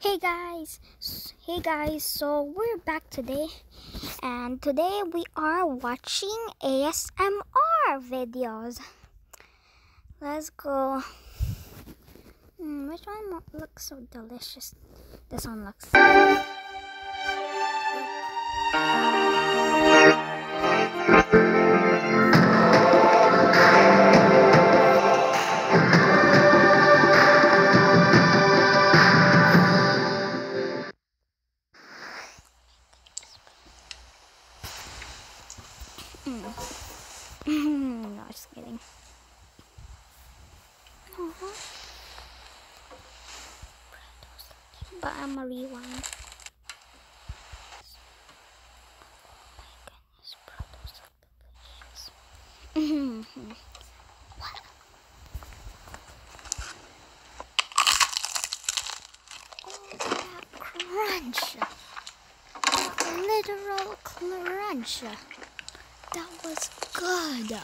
Hey guys, hey guys, so we're back today and today we are watching ASMR videos. Let's go. Mm, which one looks so delicious? This one looks. Mm. no, just kidding. But I'm a rewind. Oh, that crunch! Literal crunch! That was good.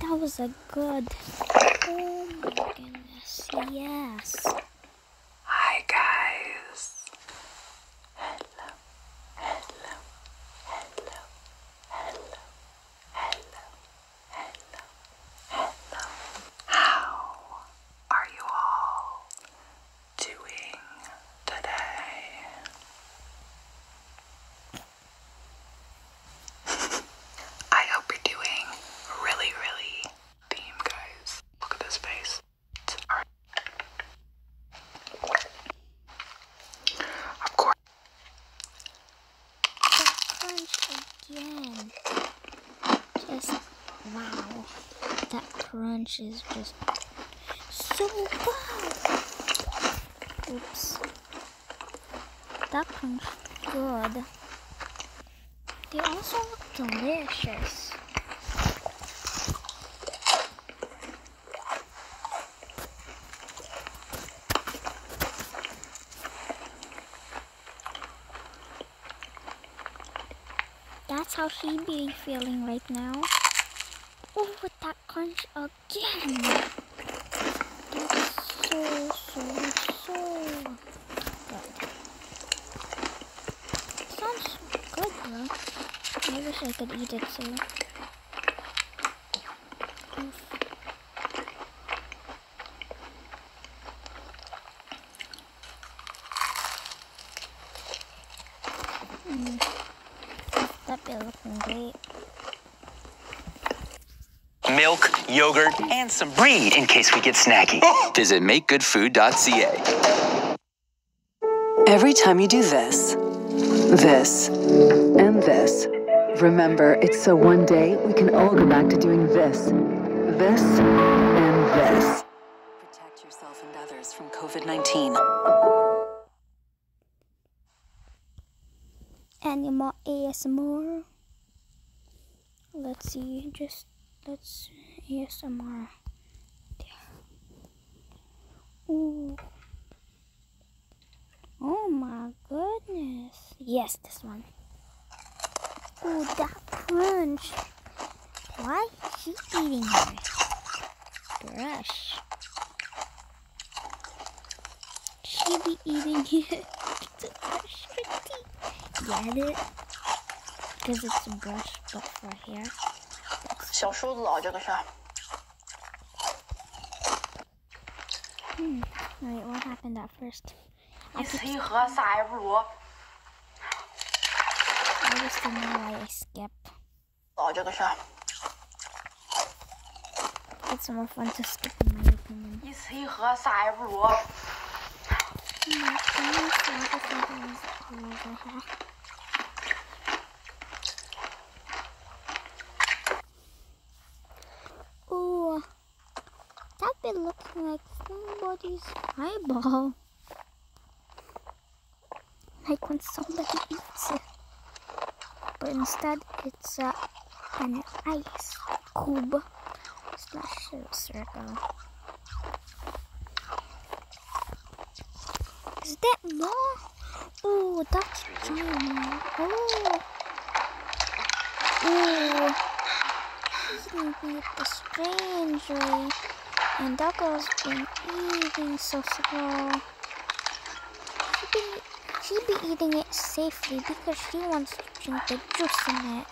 That was a good. Oh my goodness. Yes. Hi guys. Hello. Hello. Hello. Hello. Hello. Hello. Hello. How are you all doing today? I hope you're doing really, really theme, guys. Look at this face. It's alright. Of course. That crunch again. Just wow. That crunch is just so good. Oops. That crunch good. They also look delicious. That's how she be feeling right now. Oh, with that crunch again. That's so, so, so good. Sounds good, bro. I wish I could eat it too. Oof. Mm. That be looking great. Milk, yogurt, and some brie in case we get snacky. Visit makegoodfood.ca. Every time you do this, this, and this, remember it's so one day we can all go back to doing this, this, and this. Protect yourself and others from COVID 19. Any more ASMR? Let's see, just let's ASMR. There. Ooh. Oh my goodness. Yes, this one. Ooh, that crunch. Why is she eating her brush? She be eating it to brush. Get it? Because it's a brush, but for hair. 小梳子啊，这个是。Hmm. Wait, what happened at first? I 一吃一喝啥也不如。I just don't know why I skip. 啊，这个是。It's more fun to skip in my opinion. 一吃一喝啥也不如。Like somebody's eyeball. Like when somebody eats it. But instead, it's uh, an ice cube slash circle. Is that more? Oh, that's giant. Oh. Oh. He's gonna be the strange way. And that girl's been eating so slow. She be, she be eating it safely because she wants to drink the juice in it.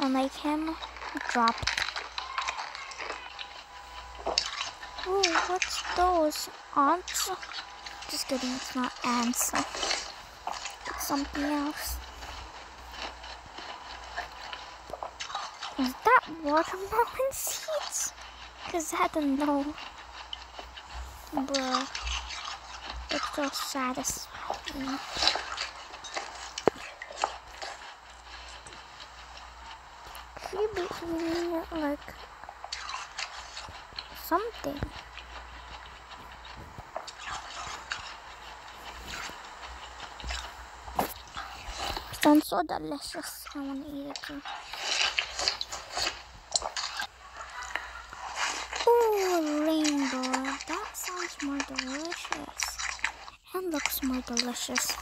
Unlike him, dropped. Ooh, what's those? Ants? Just kidding, it's not ants. It's something else. Is that watermelon seeds? Cause I don't know. Bro. It's so satisfying. She be eating it like something. Sounds so delicious. I want to eat it too. Ooh, rainbow. That sounds more delicious. And looks more delicious.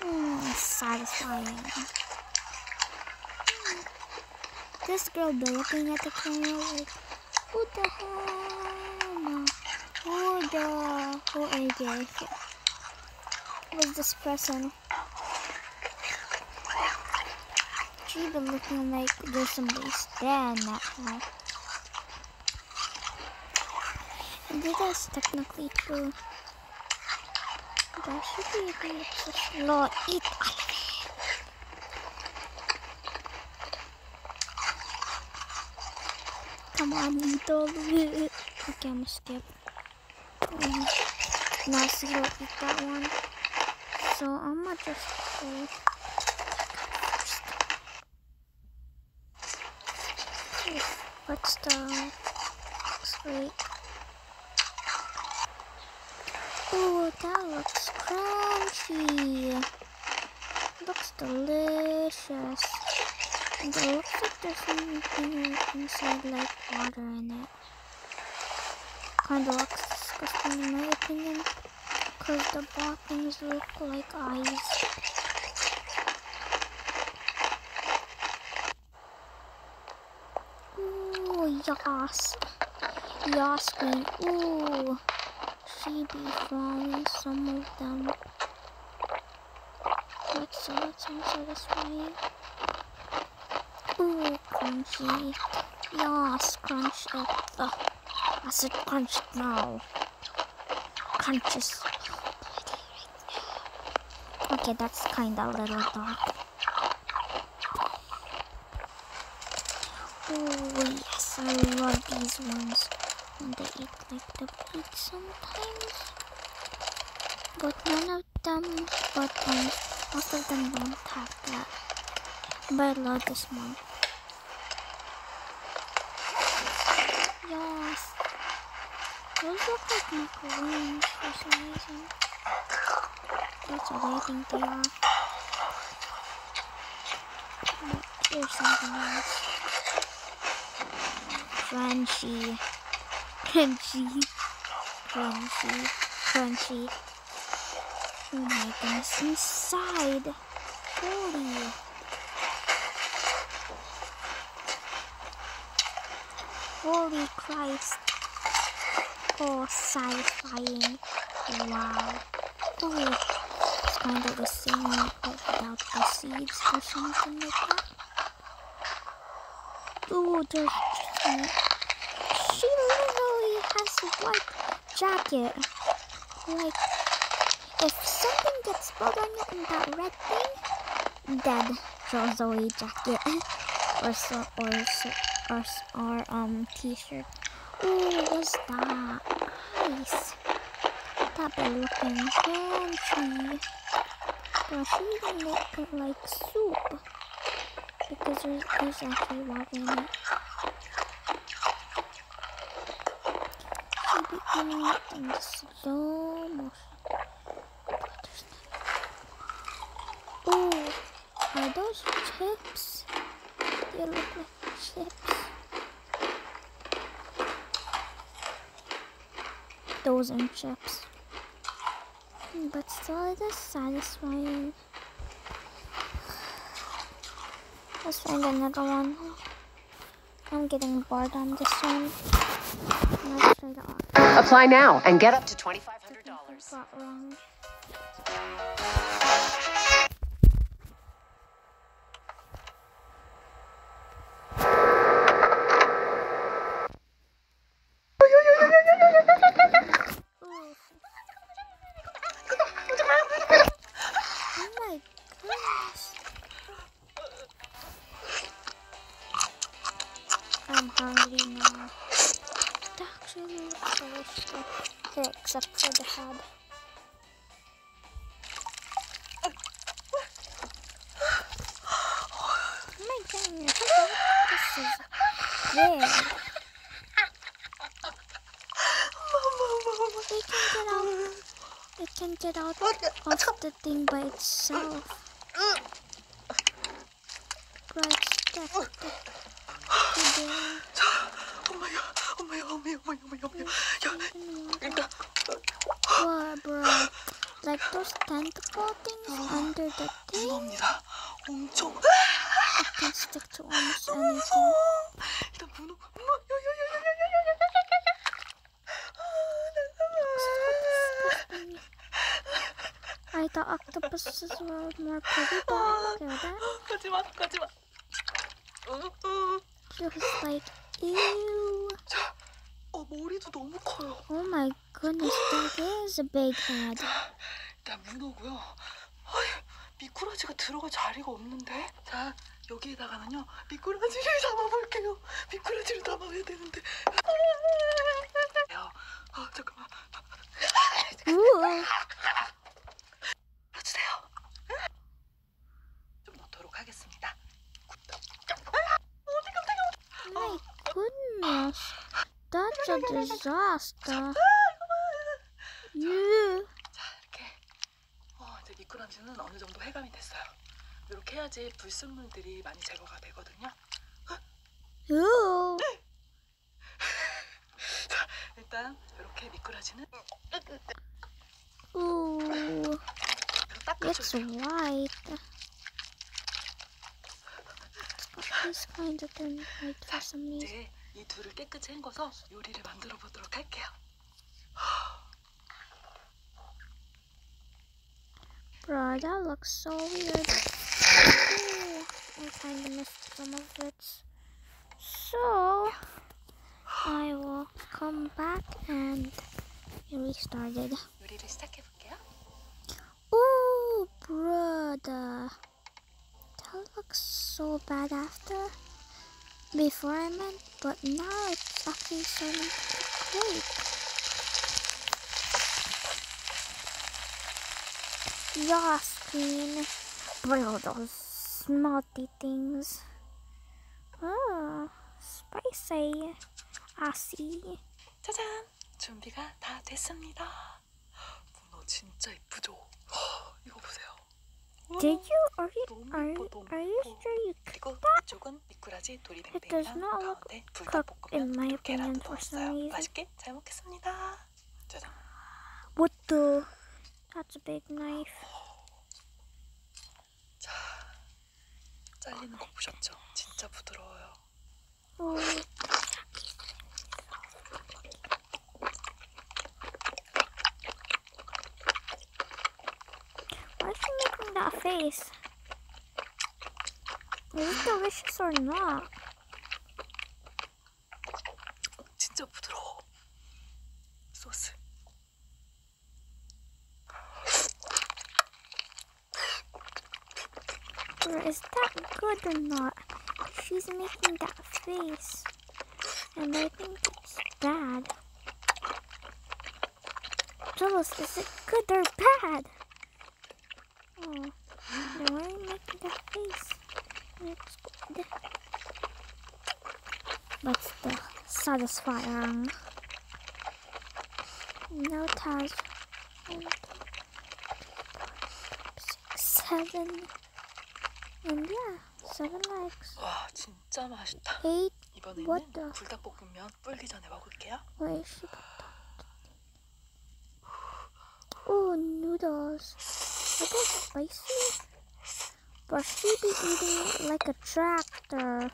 Mmm, satisfying. Hmm. This girl be looking at the camera like, who the hell? No. Who the, who is this? Who's this person? She been looking like there's somebody staring at her. And this is technically true. That should be able to slow eat all of it. Come on, eat all of it. Okay, I'm gonna skip. Um, now see eat that one. So I'm gonna just go. What's the wait? Oh, that looks crunchy. Looks delicious. And it looks like there's something inside like water in it. Kinda looks disgusting in my opinion. Cause the black things look like eyes. Ooh, yas. Yas queen. Ooh. She be from some of them. Let's see what's inside this way. Ooh, crunchy. Yas, crunch it. Ugh. I said crunch it now. Crunches. Okay, that's kinda a little dark. Oh yes, I love these ones. And they eat like the pig sometimes. But none of them, but um, most of them don't have that. But I love this one. Yes. Those look like macaroons for some reason. That's what I think they are. But there's something else. Crunchy. Crunchy. Crunchy. Crunchy. Oh my goodness. Inside. Holy. Holy Christ. Oh, satisfying. Wow. Oh, it's kind of the same but without the seeds or something like that. Oh, there's white jacket. Like, if something gets spilled on it in that red thing, dead. Show Zoe jacket or so or so or, or um t-shirt. Ooh, what's that? Nice. That be looking crunchy. But she even make like soup because there's, there's actually water in it. It in slow motion. Ooh, are those chips? They look like chips. Those and chips. But still it is satisfying. Let's find another one. I'm getting bored on this one. Let's try the off. Apply now and get up to $2,500. Out. It of the thing by itself. Right step. 엄마야, 엄마야, 엄마야, 엄마야, 엄마야, 엄마야. 야, What, bro? Like those tentacle things under the thing 문어입니다. 엄청. can stick to almost anything. Thought octopuses were more pretty, but that. 가지 마, 가지 마. 어, 어. Just like, ew. 어, 머리도 너무 커요. Oh my goodness, that is a big head. 일단 문어고요. 아이, 미꾸라지가 들어갈 자리가 없는데. 자, 여기에다가는요. 미꾸라지를 담아볼게요. 미꾸라지를 담아야 되는데. 야, 아, 잠깐만세요. 좀 넣도록 하겠습니다. My goodness, that's a disaster. You. 자, 이렇게. 어, 이제 미꾸라지는 어느 정도 해감이 됐어요. 이렇게 해야지 불순물들이 많이 제거가 되거든요. Ooh. 자, 일단 이렇게 미꾸라지는 Ooh. It's white. It's kind of turned white for some reason. 이제 이 둘을 깨끗이 헹궈서 요리를 만들어 보도록 할게요. Bro, that looks so weird. Ooh, I kind of missed some of it. So, I will come back and restart it. 요리를 시작해 볼게요. Ooh, brother. That looks so bad after. Before I meant, but now it's actually starting to look great. Yes, Queen. Bro, those smelty things. Oh, spicy. I see. 짜잔! 준비가 다 됐습니다. 문어 진짜 이쁘죠? 허, 이거 보세요. Did you? Are you? 너무 Are 예뻐, you? 너무 Are you 예뻐. sure you 그리고 이쪽은 미꾸라지 도리뱅뱅이랑 가운데 불닭볶음면 계란도 for some 넣었어요. 맛있게 잘 먹겠습니다. 짜잔. What the? That's a big knife. 자, 잘리는 거 보셨죠? 진짜 부드러워요. Oh. Why is she making that face? Is it delicious or not? 진짜 부드러워. 소스. Or is that good or not? She's making that face. And I think it's bad. Tell us, is it good or bad? Oh, then why are you making that face? It's good. But still, satisfying. Now it has one, two, three, four, six, seven. And yeah, seven legs. 와, 진짜 맛있다. Eight. 이번에는 What the- 불닭볶음면 불기 전에 먹을게요. Where is she? Oh, noodles. Are they spicy? but she be eating like a tractor.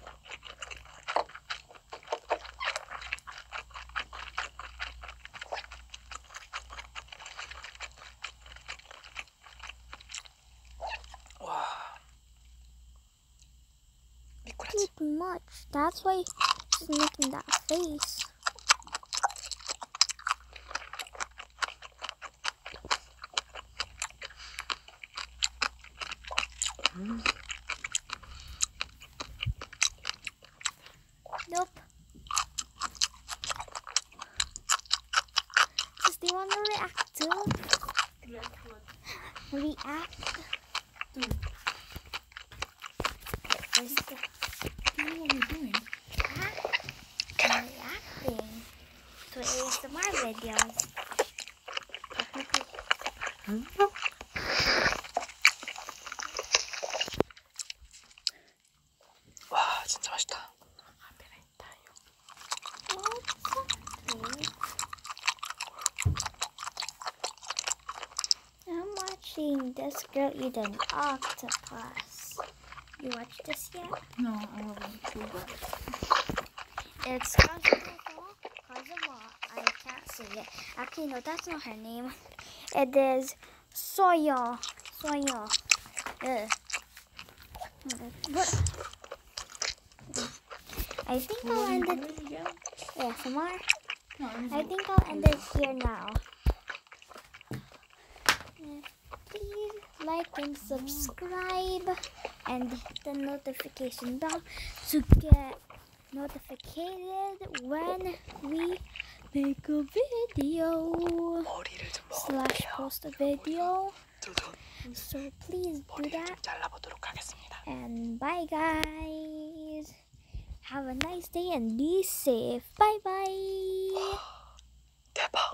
Not much. That's why she's making that face. Does they want to react too? React? Where's the What are you doing? I'm reacting to ASMR videos. 와 진짜 맛있다. I'm Watching this girl eat an octopus. You watched this yet? No, I haven't. It's Kazuma. Kazuma. I can't say it. Actually, no, that's not her name. It is Soya. Soya. Ugh. What? I think I'll end it. ASMR. I think I'll end it here now. Uh, Please like and subscribe and hit the notification bell to get notified when we make a video slash post a video. so please do that. and bye guys. Have a nice day and be safe. Bye bye.